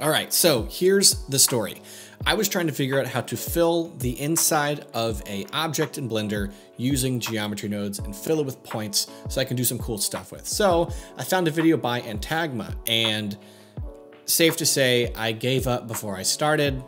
All right, so here's the story. I was trying to figure out how to fill the inside of a object in Blender using geometry nodes and fill it with points so I can do some cool stuff with. So I found a video by Entagma and safe to say I gave up before I started.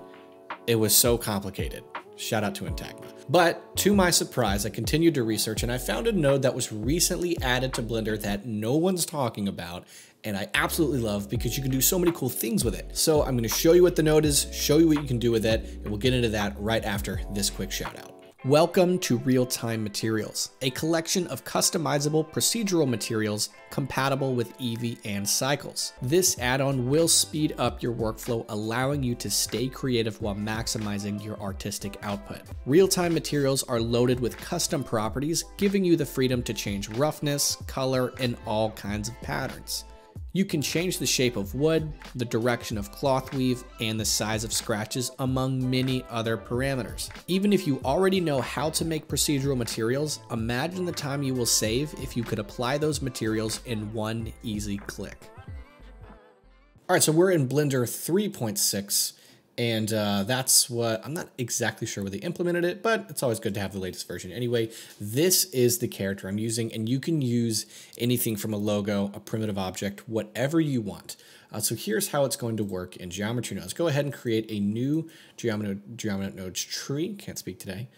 It was so complicated. Shout out to Entagma. But to my surprise, I continued to research and I found a node that was recently added to Blender that no one's talking about and I absolutely love because you can do so many cool things with it. So I'm gonna show you what the node is, show you what you can do with it, and we'll get into that right after this quick shout out. Welcome to Real-Time Materials, a collection of customizable procedural materials compatible with Eevee and Cycles. This add-on will speed up your workflow, allowing you to stay creative while maximizing your artistic output. Real-time materials are loaded with custom properties, giving you the freedom to change roughness, color, and all kinds of patterns. You can change the shape of wood, the direction of cloth weave, and the size of scratches among many other parameters. Even if you already know how to make procedural materials, imagine the time you will save if you could apply those materials in one easy click. All right, so we're in Blender 3.6 and uh, that's what, I'm not exactly sure where they implemented it, but it's always good to have the latest version. Anyway, this is the character I'm using, and you can use anything from a logo, a primitive object, whatever you want. Uh, so here's how it's going to work in Geometry Nodes. Go ahead and create a new Geometry, Nodes tree, can't speak today,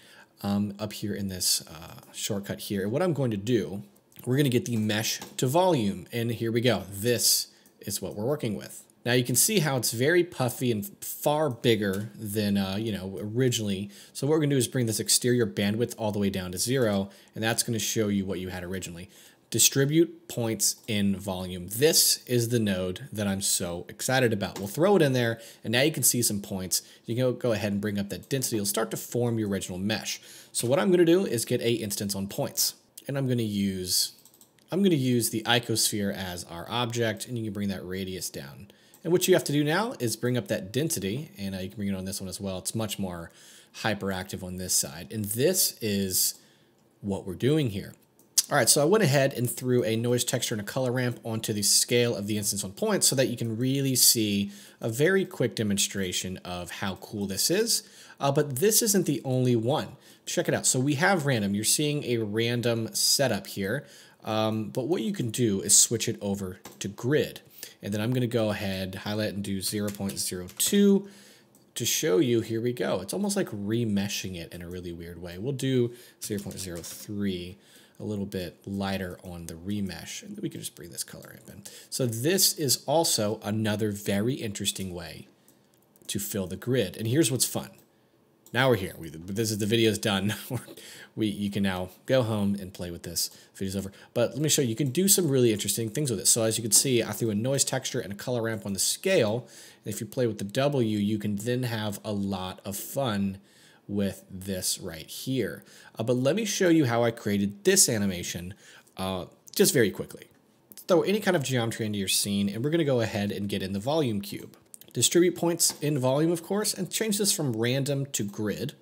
um, up here in this uh, shortcut here. And what I'm going to do, we're going to get the mesh to volume, and here we go. This is what we're working with. Now you can see how it's very puffy and far bigger than, uh, you know, originally. So what we're gonna do is bring this exterior bandwidth all the way down to zero, and that's gonna show you what you had originally. Distribute points in volume. This is the node that I'm so excited about. We'll throw it in there, and now you can see some points. You can go ahead and bring up that density. It'll start to form your original mesh. So what I'm gonna do is get a instance on points, and I'm gonna use I'm to use the icosphere as our object, and you can bring that radius down. And what you have to do now is bring up that density, and uh, you can bring it on this one as well. It's much more hyperactive on this side. And this is what we're doing here. All right, so I went ahead and threw a noise texture and a color ramp onto the scale of the instance on point so that you can really see a very quick demonstration of how cool this is. Uh, but this isn't the only one. Check it out. So we have random. You're seeing a random setup here. Um, but what you can do is switch it over to grid. And then I'm going to go ahead, highlight and do 0.02 to show you, here we go. It's almost like remeshing it in a really weird way. We'll do 0.03, a little bit lighter on the remesh, and we can just bring this color up in. So this is also another very interesting way to fill the grid. And here's what's fun. Now we're here. We, this is the video's done. we you can now go home and play with this. Video's over. But let me show you. You can do some really interesting things with it. So as you can see, I threw a noise texture and a color ramp on the scale. And if you play with the W, you can then have a lot of fun with this right here. Uh, but let me show you how I created this animation uh, just very quickly. Throw any kind of geometry into your scene, and we're going to go ahead and get in the volume cube. Distribute points in volume, of course, and change this from random to grid.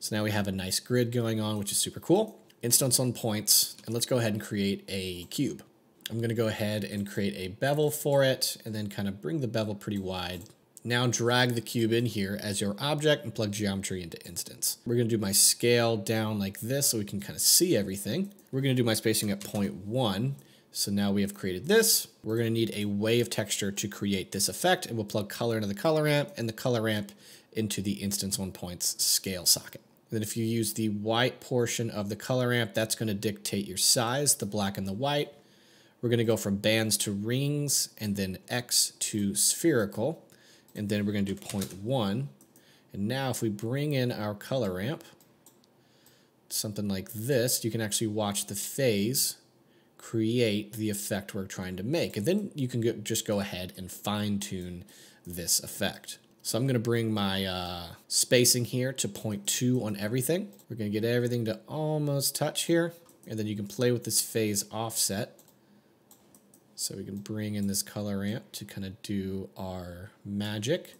So now we have a nice grid going on, which is super cool. Instance on points, and let's go ahead and create a cube. I'm gonna go ahead and create a bevel for it, and then kind of bring the bevel pretty wide. Now drag the cube in here as your object and plug geometry into instance. We're gonna do my scale down like this so we can kind of see everything. We're gonna do my spacing at 0.1 so now we have created this. We're gonna need a wave texture to create this effect and we'll plug color into the color ramp and the color ramp into the instance on points scale socket. And then if you use the white portion of the color ramp, that's gonna dictate your size, the black and the white. We're gonna go from bands to rings and then X to spherical. And then we're gonna do 0.1. And now if we bring in our color ramp, something like this, you can actually watch the phase create the effect we're trying to make. And then you can just go ahead and fine tune this effect. So I'm going to bring my uh, spacing here to 0.2 on everything. We're going to get everything to almost touch here. And then you can play with this phase offset. So we can bring in this color ramp to kind of do our magic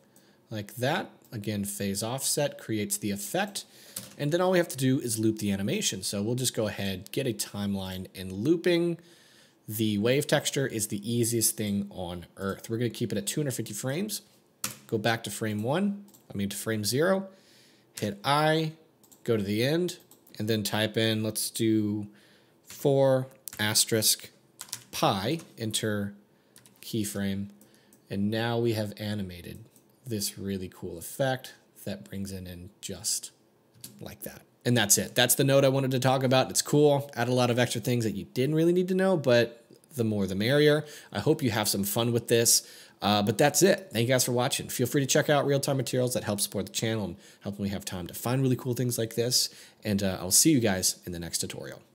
like that. Again, phase offset creates the effect. And then all we have to do is loop the animation. So we'll just go ahead, get a timeline and looping. The wave texture is the easiest thing on earth. We're gonna keep it at 250 frames. go back to frame one, I mean to frame zero, hit I, go to the end, and then type in, let's do 4 asterisk pi, enter keyframe, and now we have animated this really cool effect that brings it in just like that. And that's it. That's the node I wanted to talk about. It's cool. Add a lot of extra things that you didn't really need to know, but the more the merrier. I hope you have some fun with this. Uh, but that's it. Thank you guys for watching. Feel free to check out real-time materials that help support the channel and help me have time to find really cool things like this. And uh, I'll see you guys in the next tutorial.